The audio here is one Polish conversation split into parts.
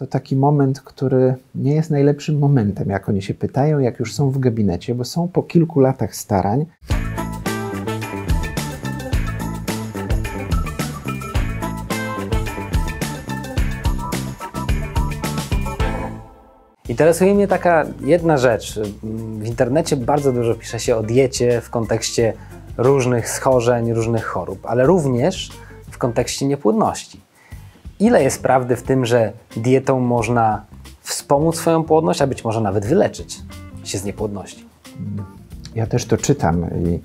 to taki moment, który nie jest najlepszym momentem, jak oni się pytają, jak już są w gabinecie, bo są po kilku latach starań. Interesuje mnie taka jedna rzecz. W internecie bardzo dużo pisze się o diecie w kontekście różnych schorzeń, różnych chorób, ale również w kontekście niepłodności. Ile jest prawdy w tym, że dietą można wspomóc swoją płodność, a być może nawet wyleczyć się z niepłodności? Ja też to czytam i yy,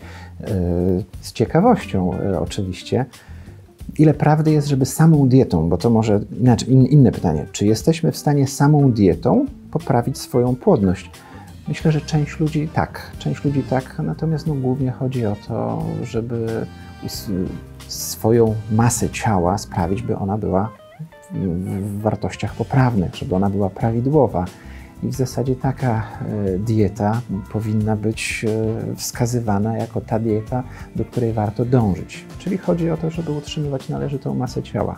z ciekawością yy, oczywiście. Ile prawdy jest, żeby samą dietą, bo to może inne pytanie, czy jesteśmy w stanie samą dietą poprawić swoją płodność? Myślę, że część ludzi tak, część ludzi tak, natomiast no, głównie chodzi o to, żeby swoją masę ciała sprawić, by ona była w wartościach poprawnych, żeby ona była prawidłowa. I w zasadzie taka e, dieta powinna być e, wskazywana jako ta dieta, do której warto dążyć. Czyli chodzi o to, żeby utrzymywać należytą masę ciała.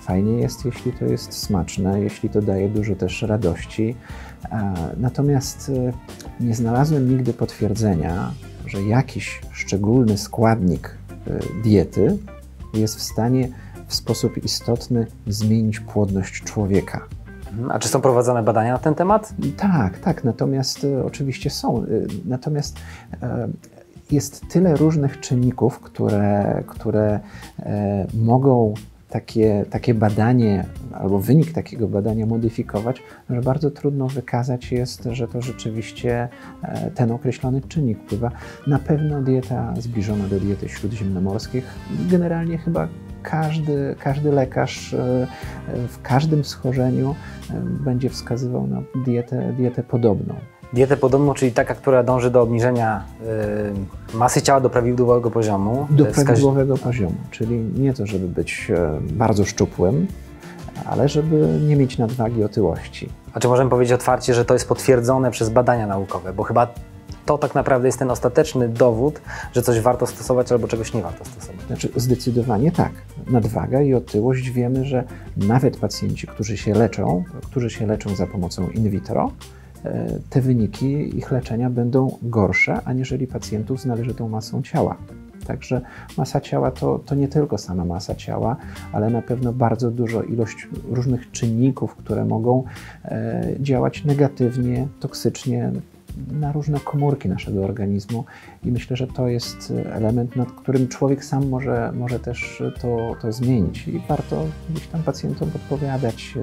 Fajnie jest, jeśli to jest smaczne, jeśli to daje dużo też radości. Natomiast e, nie znalazłem nigdy potwierdzenia, że jakiś szczególny składnik diety jest w stanie w sposób istotny zmienić płodność człowieka. A czy są prowadzone badania na ten temat? Tak, tak, natomiast e, oczywiście są. E, natomiast e, jest tyle różnych czynników, które, które mogą takie, takie badanie albo wynik takiego badania modyfikować, że bardzo trudno wykazać jest, że to rzeczywiście ten określony czynnik wpływa. Na pewno dieta zbliżona do diety śródziemnomorskich, generalnie chyba każdy, każdy lekarz e, w każdym schorzeniu e, będzie wskazywał na dietę, dietę podobną. Dietę podobną, czyli taka, która dąży do obniżenia y, masy ciała do prawidłowego poziomu. Do prawidłowego poziomu, czyli nie to, żeby być bardzo szczupłym, ale żeby nie mieć nadwagi otyłości. A czy możemy powiedzieć otwarcie, że to jest potwierdzone przez badania naukowe? Bo chyba to tak naprawdę jest ten ostateczny dowód, że coś warto stosować albo czegoś nie warto stosować. Znaczy, zdecydowanie tak. Nadwaga i otyłość wiemy, że nawet pacjenci, którzy się leczą, którzy się leczą za pomocą in vitro, e, te wyniki ich leczenia będą gorsze, aniżeli pacjentów z należytą masą ciała. Także masa ciała to, to nie tylko sama masa ciała, ale na pewno bardzo dużo ilość różnych czynników, które mogą e, działać negatywnie, toksycznie na różne komórki naszego organizmu i myślę, że to jest element, nad którym człowiek sam może, może też to, to zmienić i warto gdzieś tam pacjentom podpowiadać,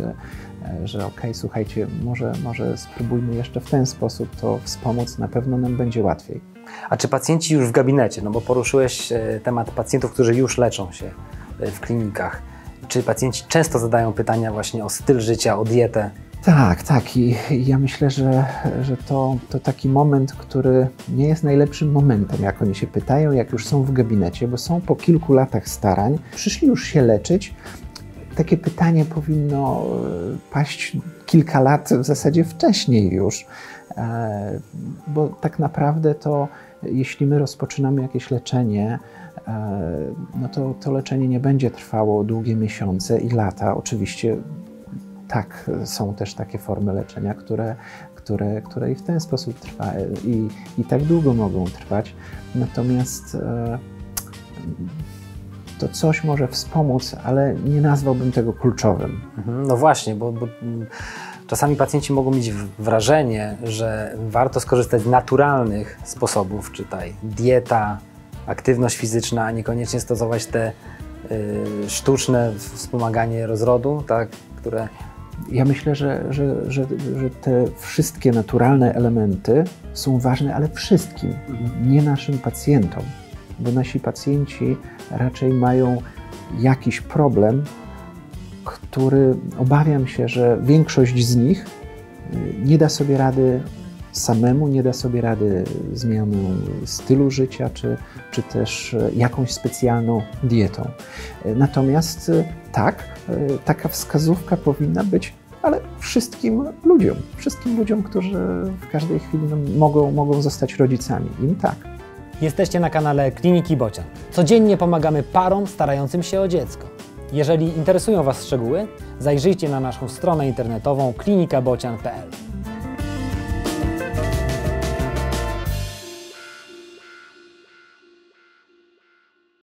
e, że ok, słuchajcie, może, może spróbujmy jeszcze w ten sposób to wspomóc, na pewno nam będzie łatwiej. A czy pacjenci już w gabinecie, no bo poruszyłeś e, temat pacjentów, którzy już leczą się e, w klinikach, czy pacjenci często zadają pytania właśnie o styl życia, o dietę? Tak, tak. I ja myślę, że, że to, to taki moment, który nie jest najlepszym momentem, jak oni się pytają, jak już są w gabinecie, bo są po kilku latach starań, przyszli już się leczyć. Takie pytanie powinno e, paść kilka lat w zasadzie wcześniej już, e, bo tak naprawdę to, jeśli my rozpoczynamy jakieś leczenie, e, no to to leczenie nie będzie trwało długie miesiące i lata. Oczywiście tak, są też takie formy leczenia, które, które, które i w ten sposób trwa i, i tak długo mogą trwać. Natomiast e, to coś może wspomóc, ale nie nazwałbym tego kluczowym. Mhm, no właśnie, bo, bo czasami pacjenci mogą mieć wrażenie, że warto skorzystać z naturalnych sposobów, czytaj dieta, aktywność fizyczna, a niekoniecznie stosować te y, sztuczne wspomaganie rozrodu, tak, które ja myślę, że, że, że, że, te wszystkie naturalne elementy są ważne, ale wszystkim, nie naszym pacjentom, bo nasi pacjenci raczej mają jakiś problem, który obawiam się, że większość z nich y, nie da sobie rady samemu, nie da sobie rady zmianą stylu życia, czy, czy też y, jakąś specjalną dietą. Y, natomiast tak, taka wskazówka powinna być ale wszystkim ludziom, wszystkim ludziom, którzy w każdej chwili no, mogą, mogą zostać rodzicami. Im tak. Jesteście na kanale Kliniki Bocian. Codziennie pomagamy parom starającym się o dziecko. Jeżeli interesują Was szczegóły, zajrzyjcie na naszą stronę internetową klinikabocian.pl.